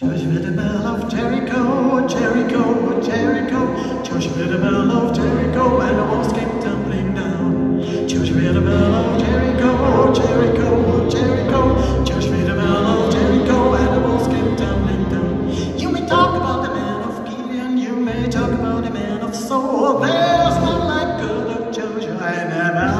Joshua the bell of Jericho, Jericho, Jericho. Joshua the bell of Jericho, and the walls came tumbling down. Joshua the bell of Jericho, Jericho, Jericho. Joshua the bell of Jericho, and the walls came tumbling down. You may talk about the man of Gideon, you may talk about the man of Saul. There's none like good of Joshua and the.